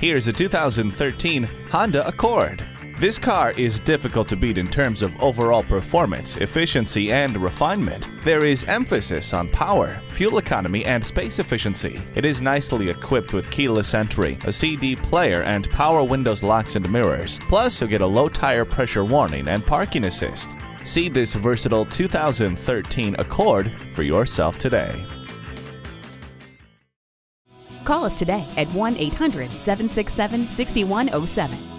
Here's a 2013 Honda Accord. This car is difficult to beat in terms of overall performance, efficiency, and refinement. There is emphasis on power, fuel economy, and space efficiency. It is nicely equipped with keyless entry, a CD player, and power windows locks and mirrors. Plus, you'll get a low tire pressure warning and parking assist. See this versatile 2013 Accord for yourself today. Call us today at 1 800 767 6107